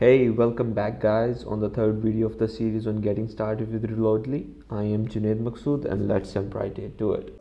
Hey, welcome back guys on the third video of the series on getting started with Reloadly. I am Junaid Maqsood and let's jump right into it.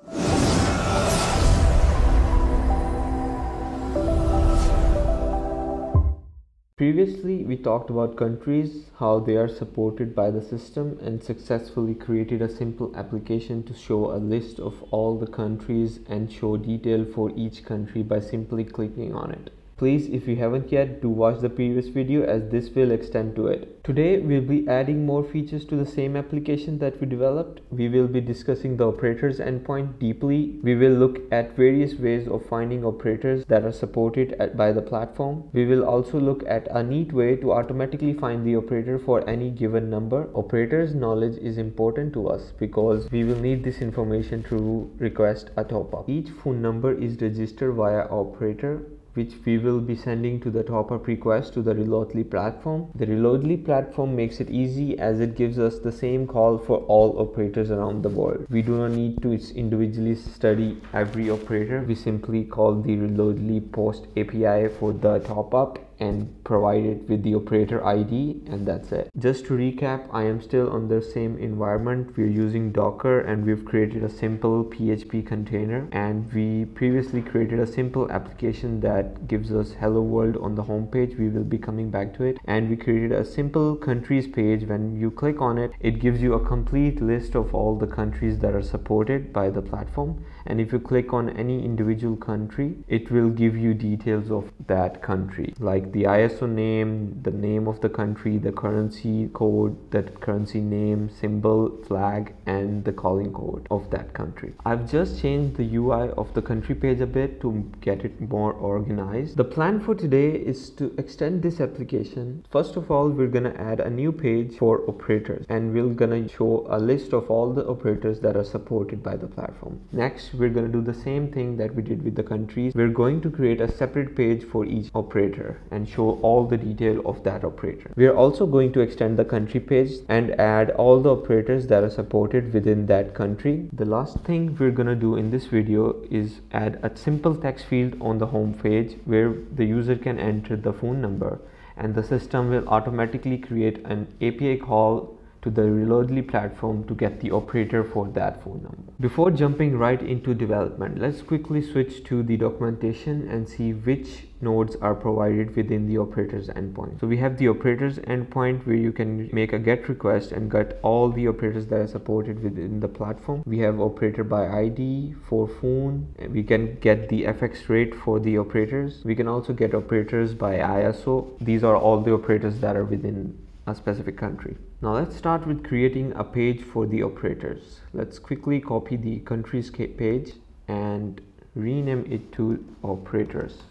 Previously, we talked about countries, how they are supported by the system and successfully created a simple application to show a list of all the countries and show detail for each country by simply clicking on it. Please, if you haven't yet, do watch the previous video as this will extend to it. Today, we'll be adding more features to the same application that we developed. We will be discussing the operators endpoint deeply. We will look at various ways of finding operators that are supported at, by the platform. We will also look at a neat way to automatically find the operator for any given number. Operators knowledge is important to us because we will need this information to request a top-up. Each phone number is registered via operator which we will be sending to the top-up request to the Reloadly platform. The Reloadly platform makes it easy as it gives us the same call for all operators around the world. We do not need to individually study every operator. We simply call the Reloadly post API for the top-up and provide it with the operator ID and that's it. Just to recap, I am still on the same environment. We're using Docker and we've created a simple PHP container and we previously created a simple application that gives us hello world on the home page. We will be coming back to it and we created a simple countries page. When you click on it, it gives you a complete list of all the countries that are supported by the platform and if you click on any individual country, it will give you details of that country like the ISO name, the name of the country, the currency code, that currency name, symbol, flag, and the calling code of that country. I've just changed the UI of the country page a bit to get it more organized. The plan for today is to extend this application. First of all, we're gonna add a new page for operators and we're gonna show a list of all the operators that are supported by the platform. Next, we're gonna do the same thing that we did with the countries. We're going to create a separate page for each operator and and show all the detail of that operator. We are also going to extend the country page and add all the operators that are supported within that country. The last thing we're gonna do in this video is add a simple text field on the home page where the user can enter the phone number and the system will automatically create an API call to the Reloadly platform to get the operator for that phone number. Before jumping right into development, let's quickly switch to the documentation and see which nodes are provided within the operators endpoint. So we have the operators endpoint where you can make a get request and get all the operators that are supported within the platform. We have operator by ID for phone. We can get the FX rate for the operators. We can also get operators by ISO. These are all the operators that are within a specific country. Now let's start with creating a page for the operators. Let's quickly copy the countries page and rename it to operators.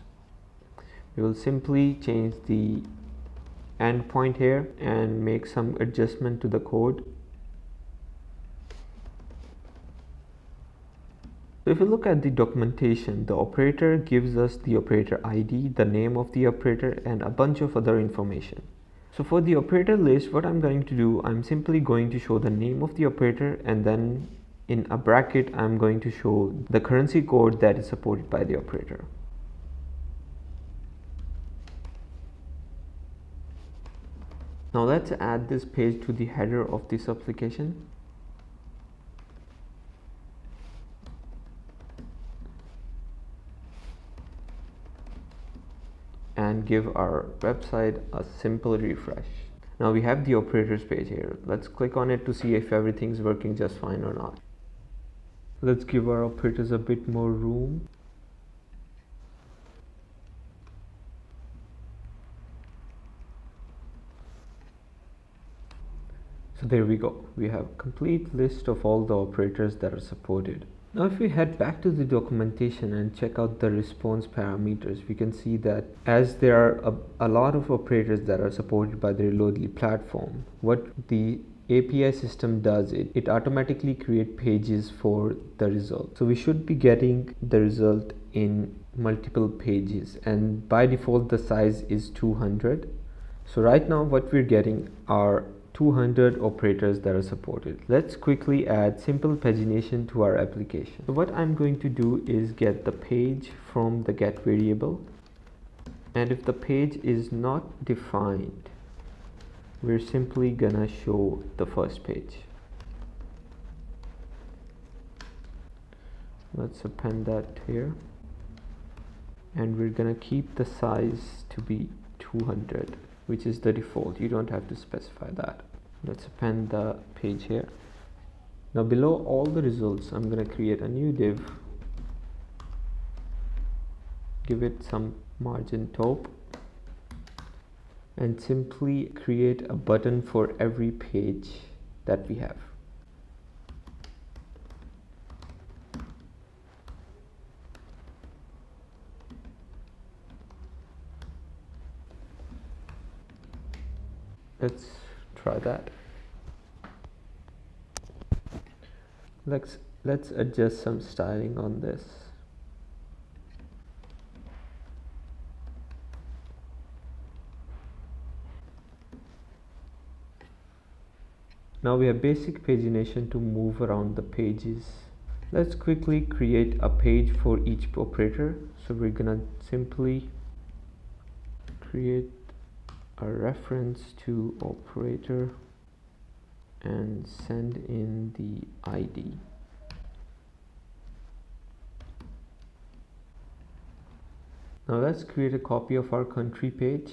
We will simply change the endpoint here and make some adjustment to the code. So if you look at the documentation, the operator gives us the operator ID, the name of the operator and a bunch of other information. So for the operator list, what I'm going to do, I'm simply going to show the name of the operator and then in a bracket, I'm going to show the currency code that is supported by the operator. Now let's add this page to the header of this application. and give our website a simple refresh. Now we have the operators page here. Let's click on it to see if everything's working just fine or not. Let's give our operators a bit more room. So there we go. We have complete list of all the operators that are supported. Now if we head back to the documentation and check out the response parameters, we can see that as there are a, a lot of operators that are supported by the Reloadly platform, what the API system does it, it automatically create pages for the result. So we should be getting the result in multiple pages and by default the size is 200. So right now what we're getting are 200 operators that are supported. Let's quickly add simple pagination to our application. So what I'm going to do is get the page from the get variable and if the page is not defined we're simply gonna show the first page let's append that here and we're gonna keep the size to be 200 which is the default you don't have to specify that. Let's append the page here. Now below all the results I'm gonna create a new div. Give it some margin top. And simply create a button for every page that we have let's try that. Let's let's adjust some styling on this. Now we have basic pagination to move around the pages. Let's quickly create a page for each operator. So we're gonna simply create a reference to operator and send in the ID. Now let's create a copy of our country page.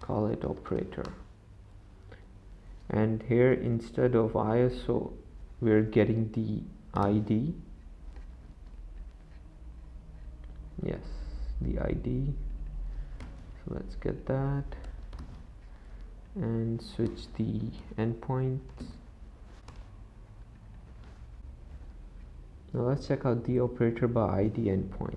Call it operator. And here instead of ISO, we're getting the ID. Yes, the ID so let's get that and switch the endpoint. Now let's check out the operator by id endpoint.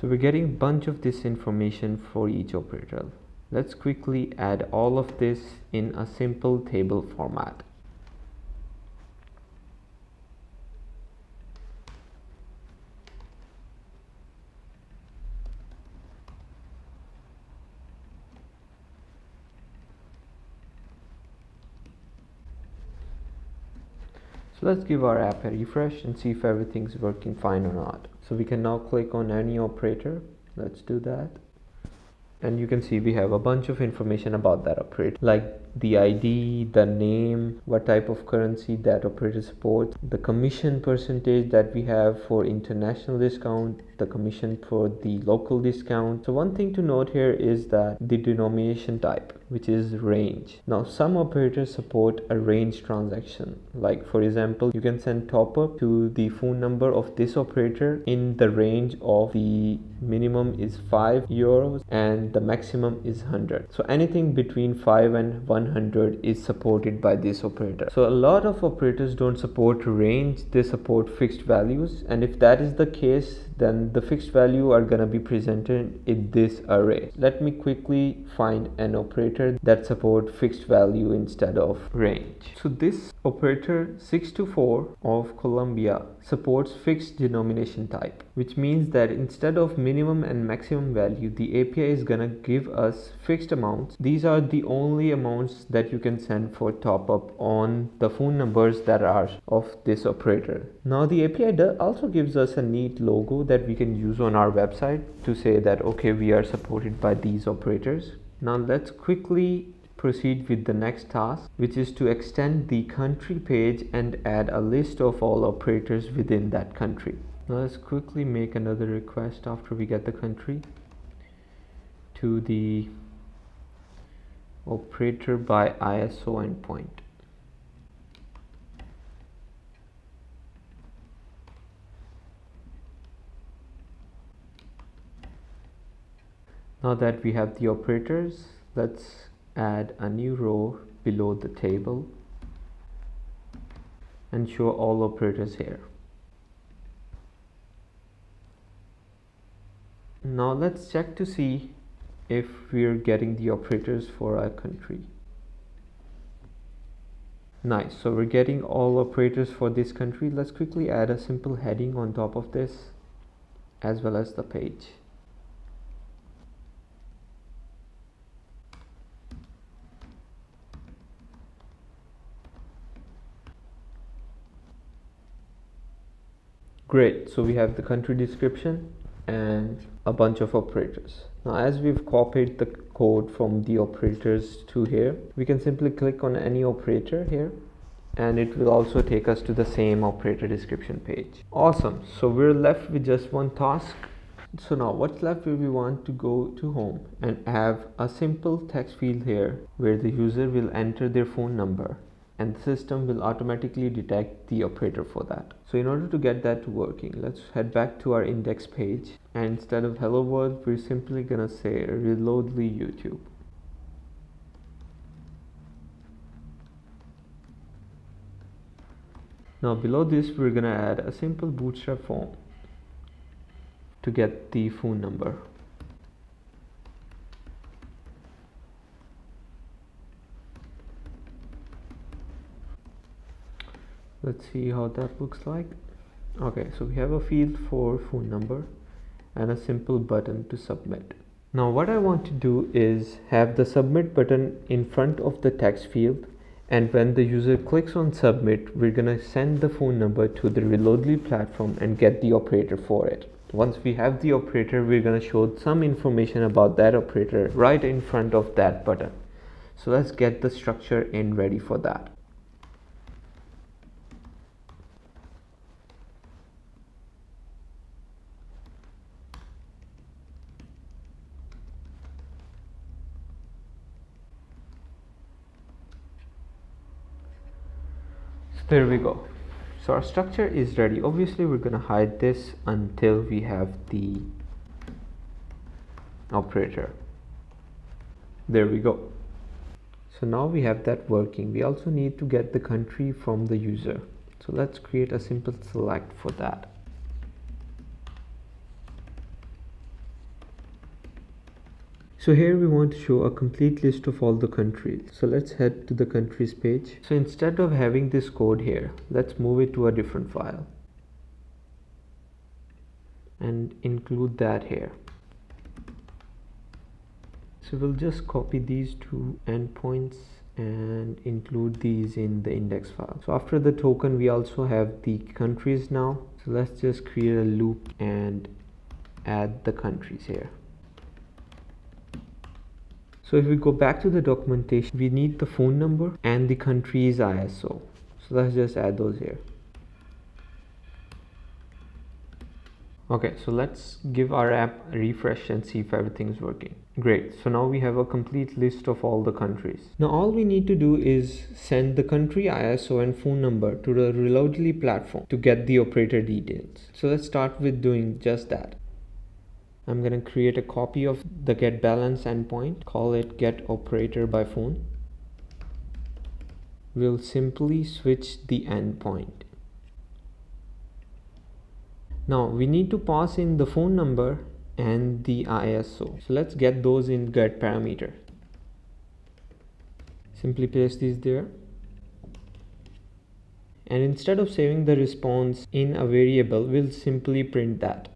So we're getting a bunch of this information for each operator. Let's quickly add all of this in a simple table format Let's give our app a refresh and see if everything's working fine or not. So we can now click on any operator. Let's do that. And you can see we have a bunch of information about that operator like the ID, the name, what type of currency that operator supports, the commission percentage that we have for international discount, the commission for the local discount. So one thing to note here is that the denomination type, which is range. Now some operators support a range transaction. Like for example, you can send top up to the phone number of this operator in the range of the minimum is 5 euros and the maximum is 100. So anything between 5 and 100 is supported by this operator so a lot of operators don't support range they support fixed values and if that is the case then the fixed value are gonna be presented in this array let me quickly find an operator that support fixed value instead of range. So this operator 624 of Colombia supports fixed denomination type which means that instead of minimum and maximum value the API is gonna give us fixed amounts. These are the only amounts that you can send for top up on the phone numbers that are of this operator. Now the API also gives us a neat logo that we can use on our website to say that okay we are supported by these operators now let's quickly proceed with the next task which is to extend the country page and add a list of all operators within that country. Now let's quickly make another request after we get the country to the operator by ISO endpoint now that we have the operators let's add a new row below the table and show all operators here. Now let's check to see if we're getting the operators for our country. Nice so we're getting all operators for this country. Let's quickly add a simple heading on top of this as well as the page Great, so we have the country description and a bunch of operators. Now as we've copied the code from the operators to here we can simply click on any operator here and it will also take us to the same operator description page. Awesome so we're left with just one task. So now what's left where we want to go to home and have a simple text field here where the user will enter their phone number and the system will automatically detect the operator for that. So in order to get that working, let's head back to our index page and instead of hello world, we're simply gonna say reloadly YouTube. Now below this, we're gonna add a simple bootstrap form to get the phone number. Let's see how that looks like. Okay so we have a field for phone number and a simple button to submit. Now what I want to do is have the submit button in front of the text field and when the user clicks on submit we're gonna send the phone number to the reloadly platform and get the operator for it. Once we have the operator we're gonna show some information about that operator right in front of that button. So let's get the structure in ready for that there we go. So our structure is ready. Obviously we're going to hide this until we have the operator. There we go. So now we have that working. We also need to get the country from the user. So let's create a simple select for that So here we want to show a complete list of all the countries. So let's head to the countries page. So instead of having this code here, let's move it to a different file and include that here. So we'll just copy these two endpoints and include these in the index file. So after the token, we also have the countries now. So let's just create a loop and add the countries here. So if we go back to the documentation, we need the phone number and the country's ISO. So let's just add those here. Okay, so let's give our app a refresh and see if everything is working. Great, so now we have a complete list of all the countries. Now all we need to do is send the country ISO and phone number to the Reloadly platform to get the operator details. So let's start with doing just that. I'm going to create a copy of the get balance endpoint, call it get operator by phone. We'll simply switch the endpoint. Now we need to pass in the phone number and the ISO. So let's get those in get parameter. Simply paste these there. And instead of saving the response in a variable, we'll simply print that.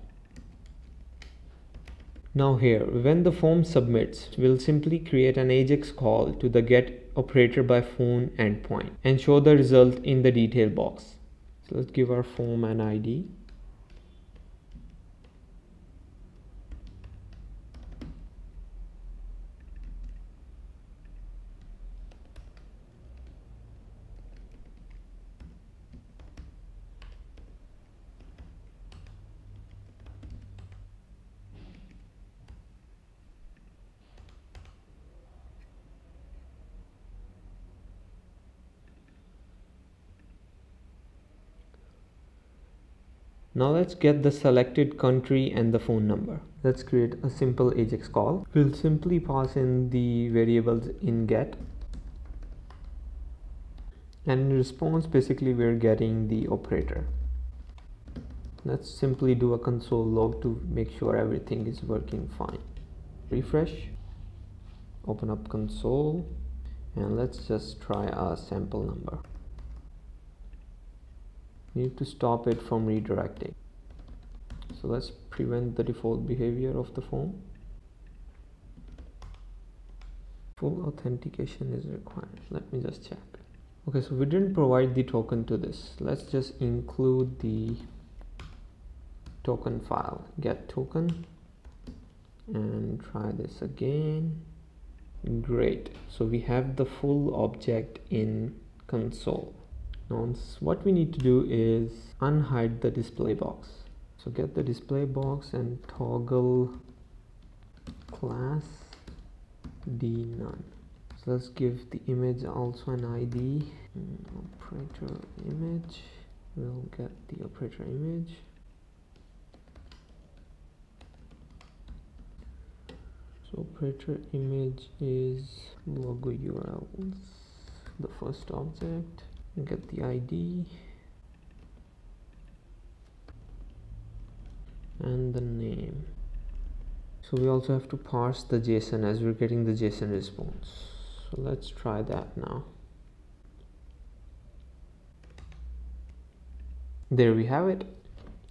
Now here, when the form submits, we'll simply create an AJAX call to the get operator by phone endpoint and show the result in the detail box. So let's give our form an ID Now let's get the selected country and the phone number. Let's create a simple AJAX call. We'll simply pass in the variables in get. And in response, basically we're getting the operator. Let's simply do a console log to make sure everything is working fine. Refresh, open up console, and let's just try a sample number need to stop it from redirecting. So let's prevent the default behavior of the phone full authentication is required. Let me just check. Okay so we didn't provide the token to this. Let's just include the token file. Get token and try this again. Great. So we have the full object in console now what we need to do is unhide the display box. So get the display box and toggle class d none so let's give the image also an id mm, operator image. We'll get the operator image. So operator image is logo urls the first object get the id and the name. So we also have to parse the json as we're getting the json response. So let's try that now. There we have it.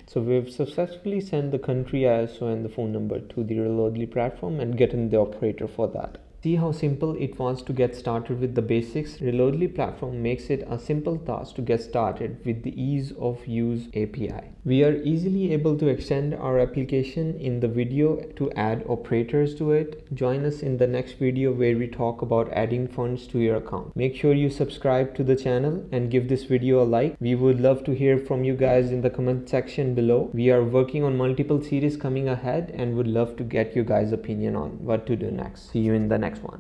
So we've successfully sent the country ISO and the phone number to the Reloadly platform and gotten the operator for that. See how simple it was to get started with the basics. Reloadly platform makes it a simple task to get started with the ease of use API. We are easily able to extend our application in the video to add operators to it. Join us in the next video where we talk about adding funds to your account. Make sure you subscribe to the channel and give this video a like. We would love to hear from you guys in the comment section below. We are working on multiple series coming ahead and would love to get you guys opinion on what to do next. See you in the next one.